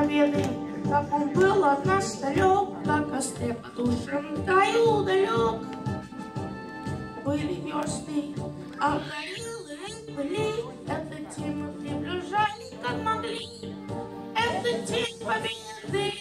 победы. Как он был от нас далек, так костре по душам таю далек. Были версты, а горелы были, это тема приближали, как могли. Это тень победы.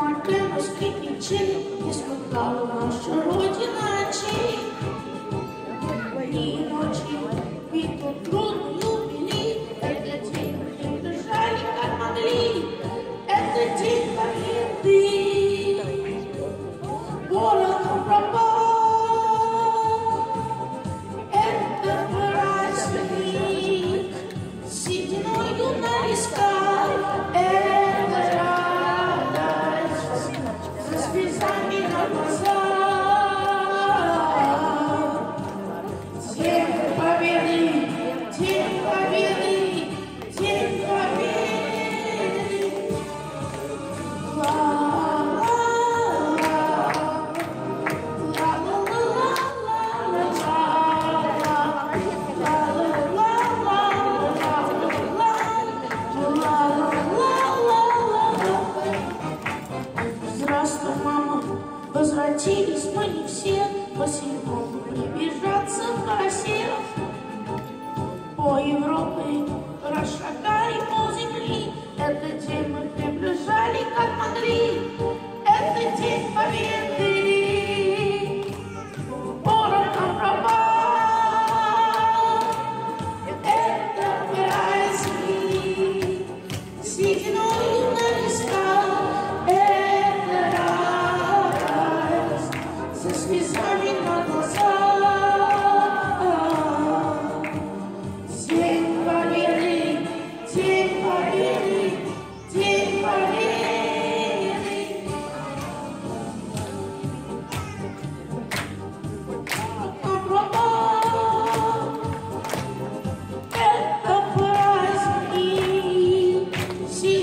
Маркем, оскільки вчив, і спитав нашу родину. возвратились, но не все, босиком прибежаться в косе. По Европе расшагай по земли, это тема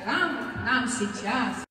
программу к нам сейчас.